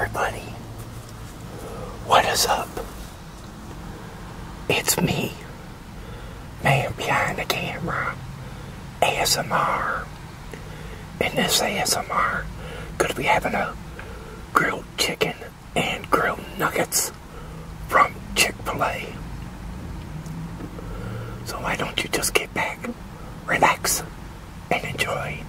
everybody. What is up? It's me, man behind the camera, ASMR. In this ASMR, gonna be having a grilled chicken and grilled nuggets from Chick-fil-A. So why don't you just get back, relax, and enjoy.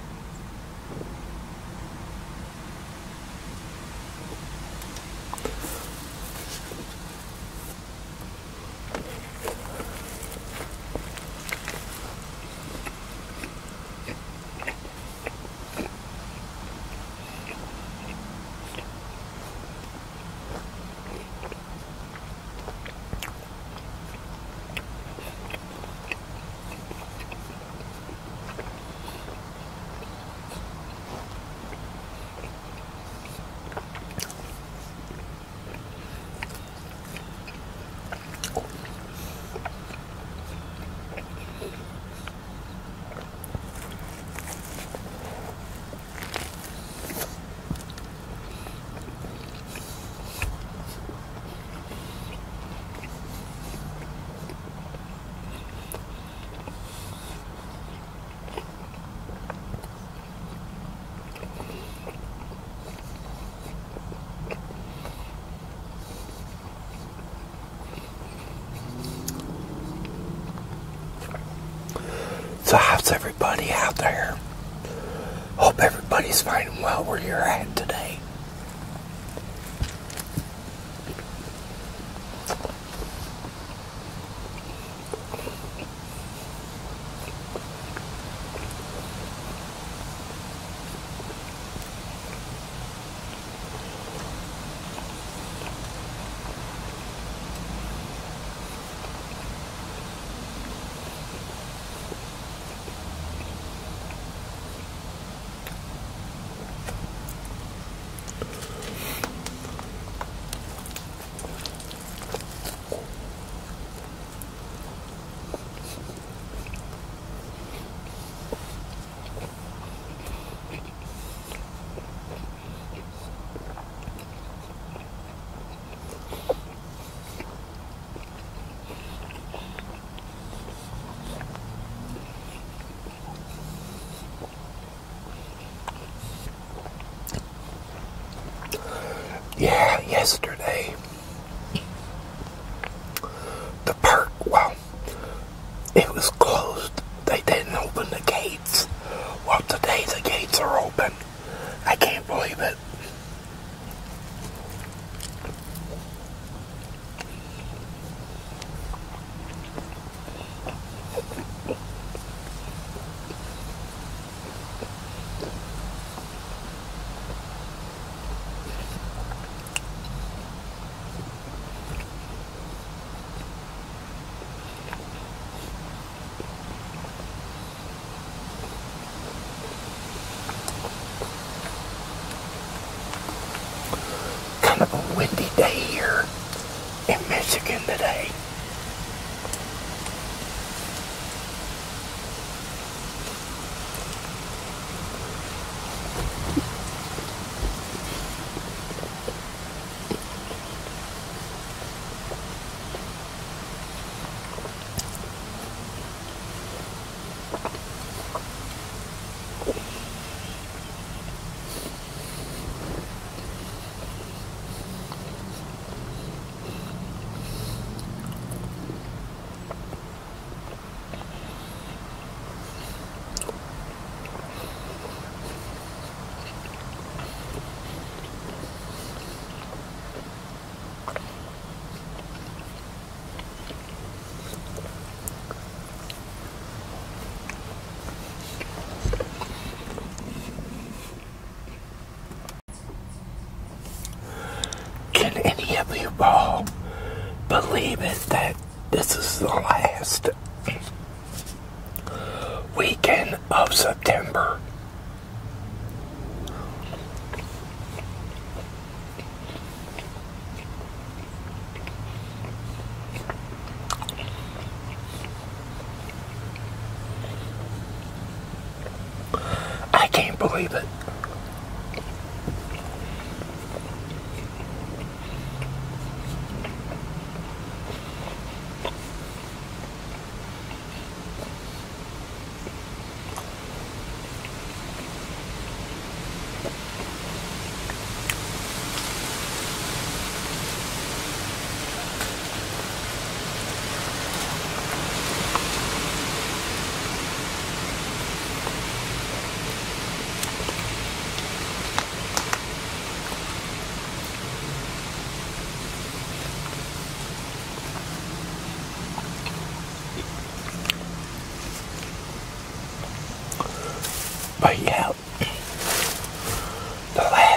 So everybody out there? Hope everybody's finding well where you're at today. Yesterday. The park, well, it was closed. They didn't open the gates. Well, today the gates are open. I can't believe it. Kind of a windy day here in Michigan today. Can any of you all believe it that this is the last weekend of September? I can't believe it.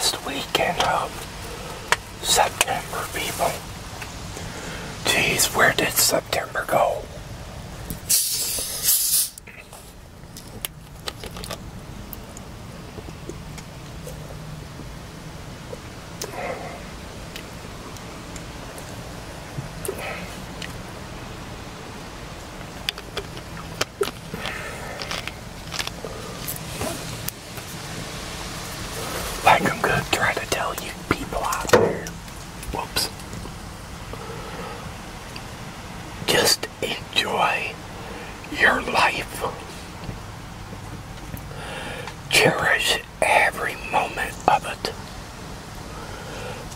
last weekend of September, people. Jeez, where did September go? Like I'm gonna try to tell you people out there. Whoops. Just enjoy your life. Cherish every moment of it.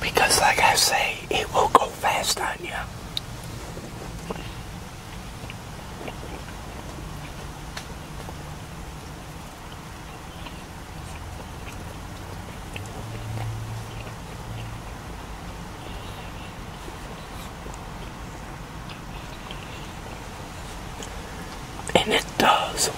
Because like I say, it will go fast on you. And it does.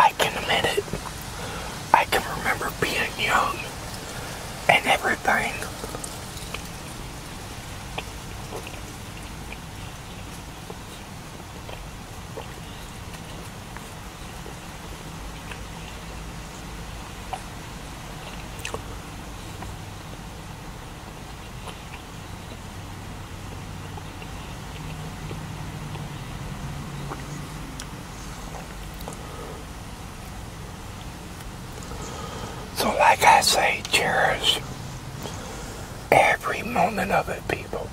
I can admit it. I can remember being young and everything. So, like I say, cherish every moment of it, people.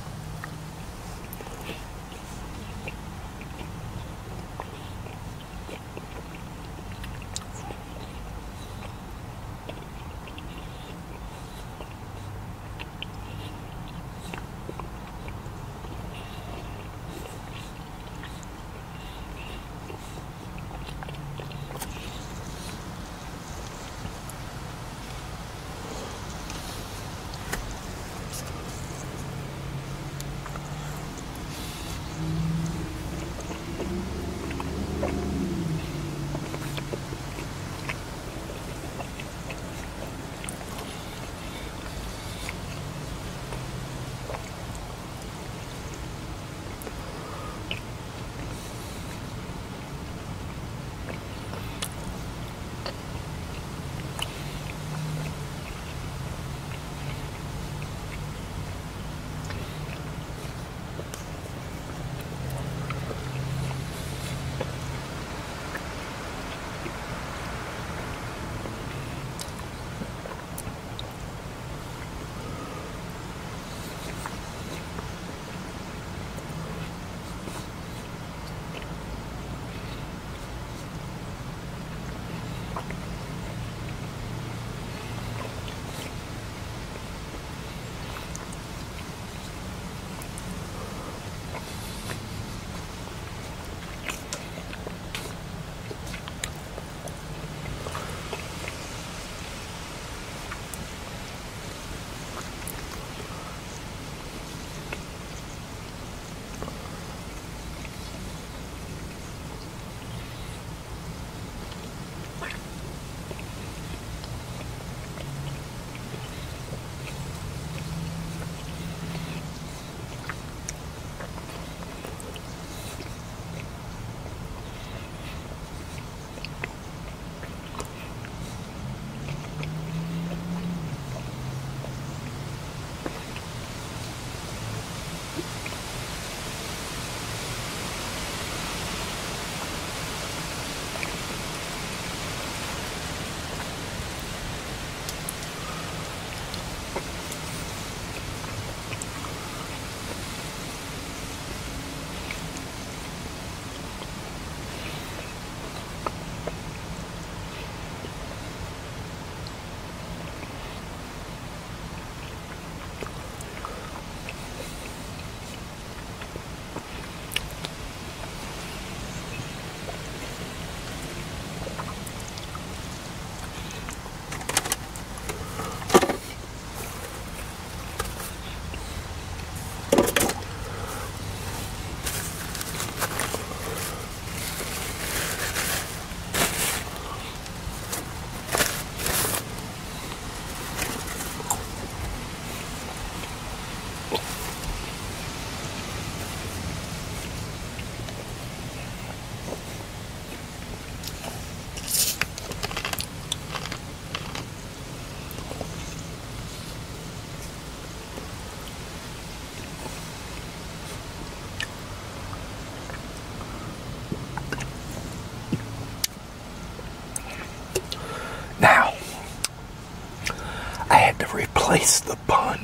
Taste the bun.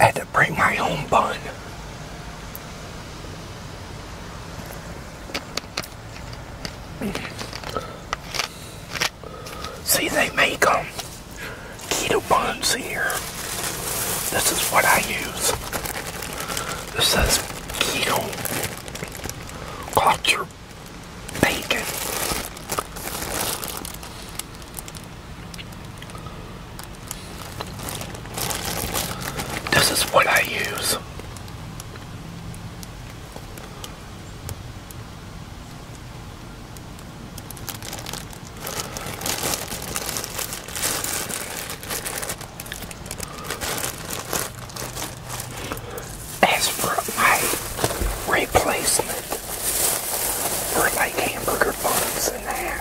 I had to bring my own bun. See, they make them keto buns here. This is what I use. This says keto culture bacon. This is what I use. As for my replacement for like hamburger buns and that.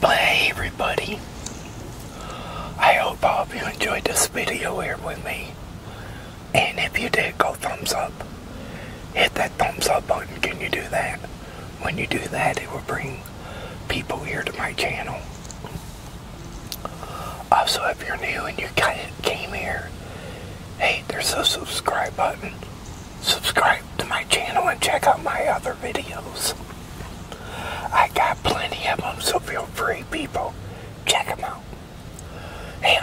But hey everybody, I hope all of you enjoyed this video here with me. And if you did, go thumbs up. Hit that thumbs up button, can you do that? When you do that, it will bring people here to my channel. Also, if you're new and you came here, hey, there's a subscribe button. Subscribe to my channel and check out my other videos. I got plenty of them, so feel free, people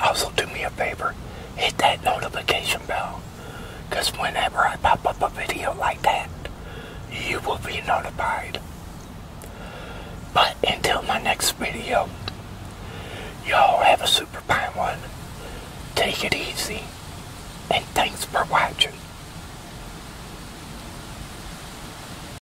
also do me a favor, hit that notification bell. Because whenever I pop up a video like that, you will be notified. But until my next video, y'all have a super fine one. Take it easy. And thanks for watching.